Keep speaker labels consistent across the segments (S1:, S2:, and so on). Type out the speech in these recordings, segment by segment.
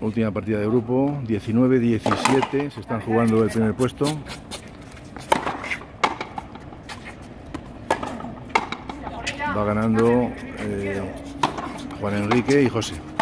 S1: Última partida de grupo, 19-17, se están jugando el primer puesto. Va ganando eh, Juan Enrique y José.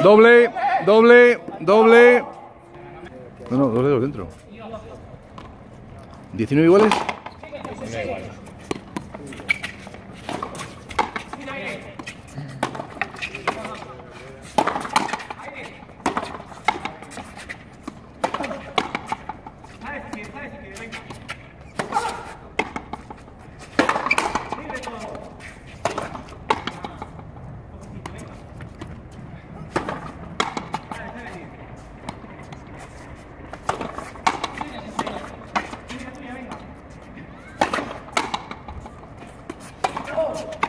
S1: Doble, doble, doble. No, no, dos dedos dentro. ¿19 iguales? Oh!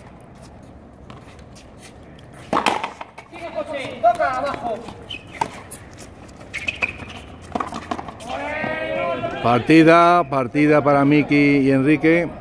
S1: Partida, partida para Miki y Enrique.